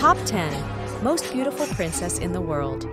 Top 10 Most Beautiful Princess in the World.